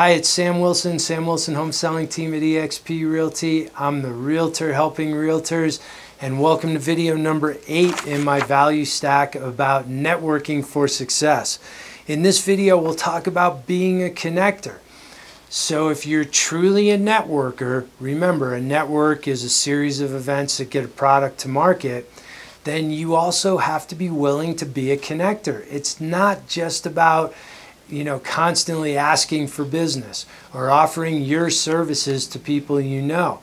Hi, it's Sam Wilson, Sam Wilson Home Selling Team at eXp Realty. I'm the realtor helping realtors, and welcome to video number eight in my value stack about networking for success. In this video, we'll talk about being a connector. So if you're truly a networker, remember a network is a series of events that get a product to market, then you also have to be willing to be a connector. It's not just about you know, constantly asking for business or offering your services to people you know.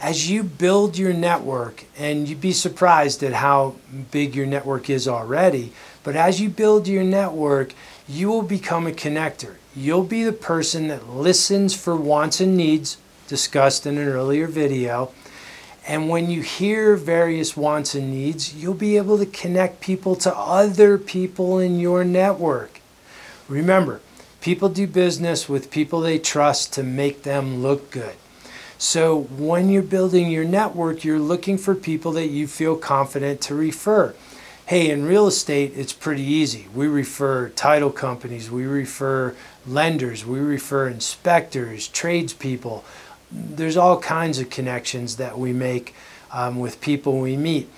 As you build your network, and you'd be surprised at how big your network is already, but as you build your network, you will become a connector. You'll be the person that listens for wants and needs, discussed in an earlier video. And when you hear various wants and needs, you'll be able to connect people to other people in your network. Remember, people do business with people they trust to make them look good. So when you're building your network, you're looking for people that you feel confident to refer. Hey, in real estate, it's pretty easy. We refer title companies, we refer lenders, we refer inspectors, tradespeople. There's all kinds of connections that we make um, with people we meet.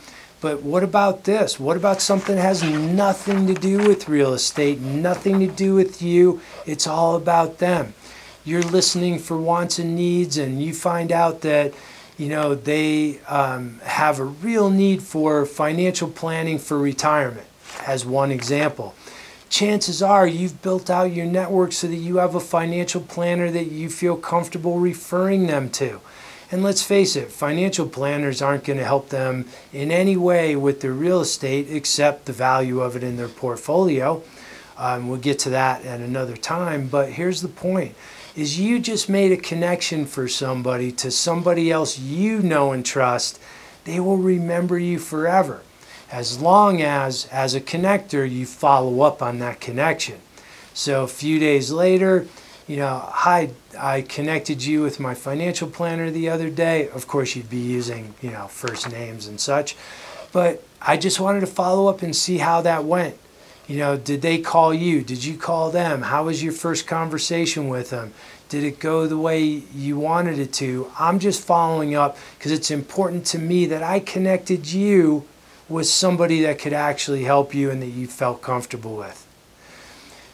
But what about this? What about something that has nothing to do with real estate, nothing to do with you? It's all about them. You're listening for wants and needs, and you find out that you know they um, have a real need for financial planning for retirement, as one example. Chances are you've built out your network so that you have a financial planner that you feel comfortable referring them to. And let's face it, financial planners aren't going to help them in any way with their real estate except the value of it in their portfolio. Um, we'll get to that at another time. But here's the point is you just made a connection for somebody to somebody else you know and trust. They will remember you forever as long as, as a connector, you follow up on that connection. So a few days later, you know, hi, I connected you with my financial planner the other day. Of course, you'd be using, you know, first names and such. But I just wanted to follow up and see how that went. You know, did they call you? Did you call them? How was your first conversation with them? Did it go the way you wanted it to? I'm just following up because it's important to me that I connected you with somebody that could actually help you and that you felt comfortable with.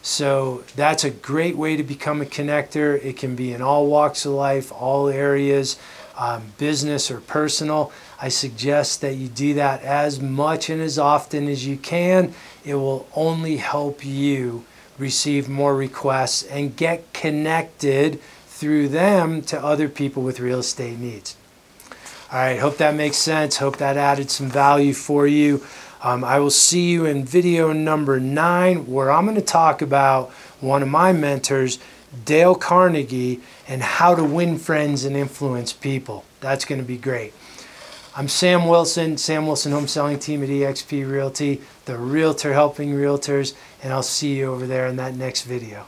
So that's a great way to become a connector. It can be in all walks of life, all areas, um, business or personal. I suggest that you do that as much and as often as you can. It will only help you receive more requests and get connected through them to other people with real estate needs. All right, hope that makes sense. Hope that added some value for you. Um, I will see you in video number nine, where I'm going to talk about one of my mentors, Dale Carnegie, and how to win friends and influence people. That's going to be great. I'm Sam Wilson, Sam Wilson Home Selling Team at eXp Realty, the realtor helping realtors, and I'll see you over there in that next video.